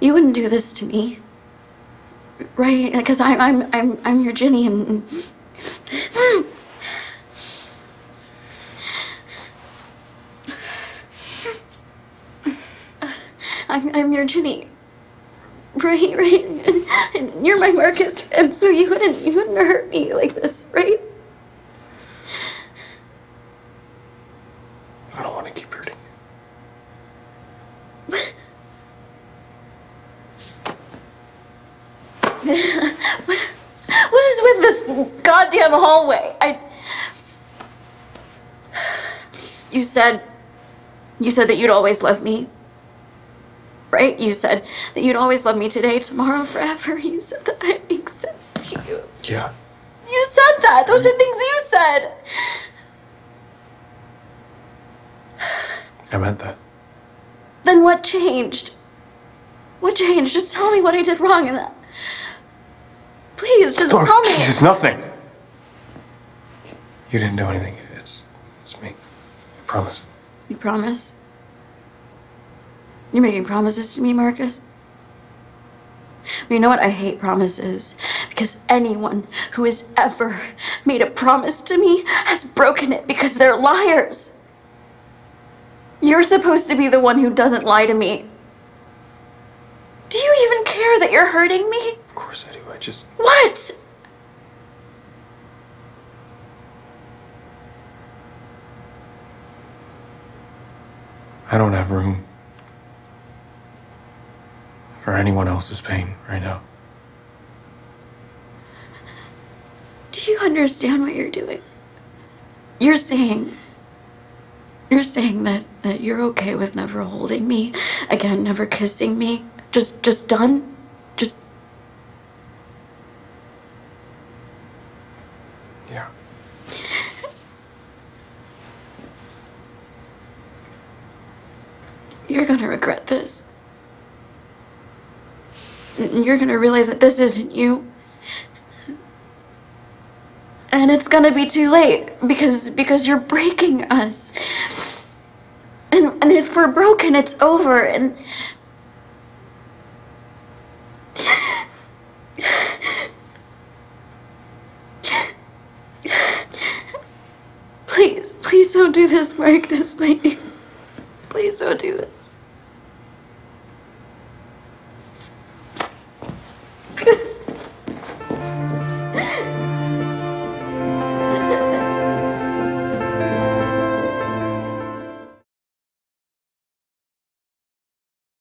You wouldn't do this to me. Right? Because I'm I'm I'm I'm your Ginny and I'm I'm your Ginny. Right, right. And you're my Marcus, and so you wouldn't you wouldn't hurt me like this, right? I don't want to keep hurting you. What is with this goddamn hallway? I. You said. You said that you'd always love me. Right? You said that you'd always love me today, tomorrow, forever. You said that it makes sense to you. Yeah. You said that. Those are things you said. I meant that. Then what changed? What changed? Just tell me what I did wrong and that. Please, just Oh, tell me. Jesus, nothing. You didn't do anything. It's it's me. I promise. You promise? You're making promises to me, Marcus? You know what? I hate promises. Because anyone who has ever made a promise to me has broken it because they're liars. You're supposed to be the one who doesn't lie to me. Do you even care that you're hurting me? Course I do. I just What? I don't have room for anyone else's pain right now. Do you understand what you're doing? You're saying you're saying that, that you're okay with never holding me again, never kissing me. Just just done? Just Yeah. you're gonna regret this. N- You're gonna realize that this isn't you. And it's gonna be too late because because you're breaking us. And and if we're broken, it's over and Please, please don't do this, Marcus. Please. Please don't do this.